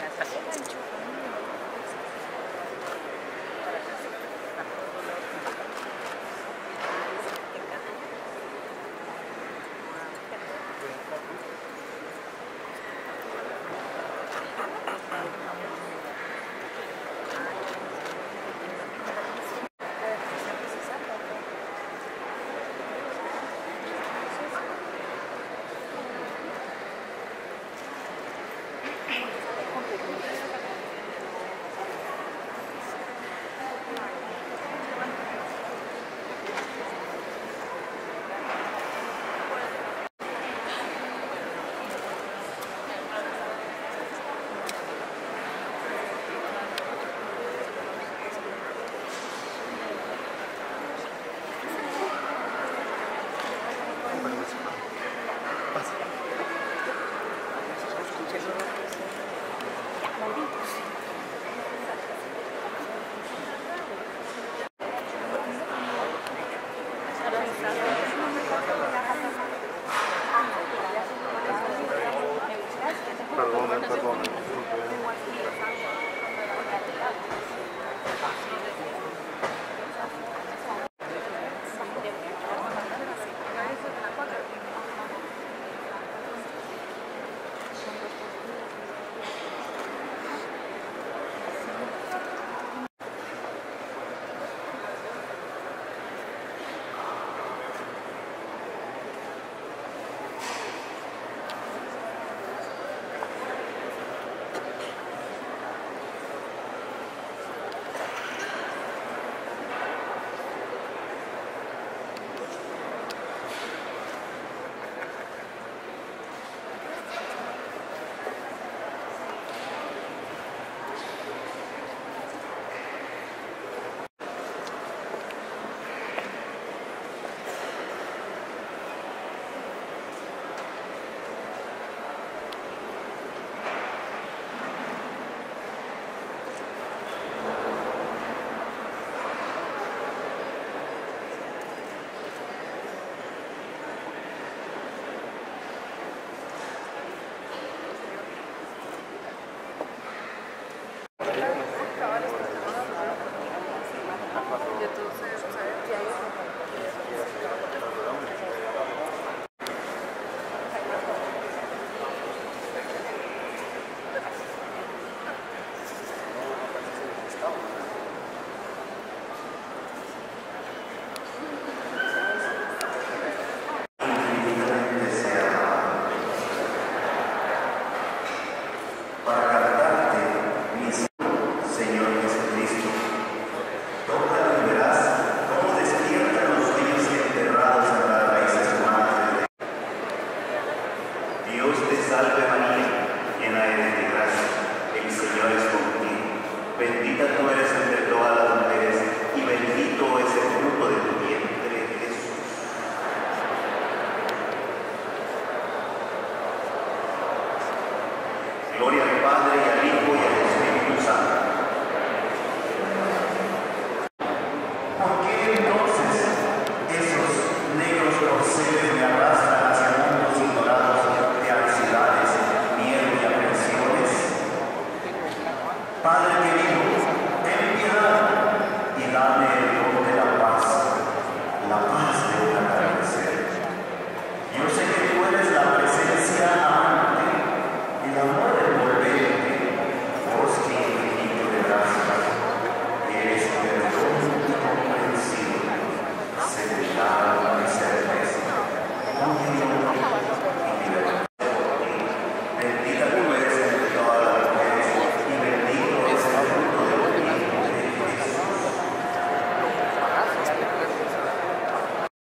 ごめん。Gloria al Padre y al